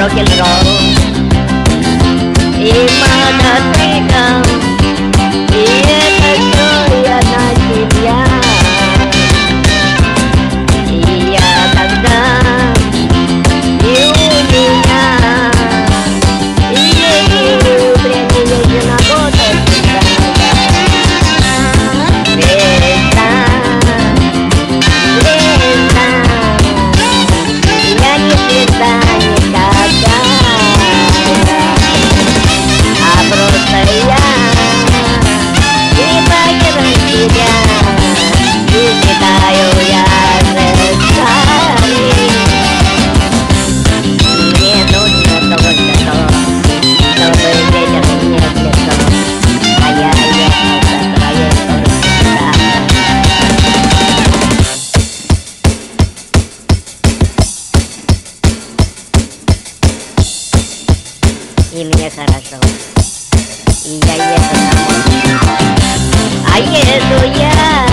rock and roll. dime esa razón. Y ahí estoy. Ahí estoy. Ya.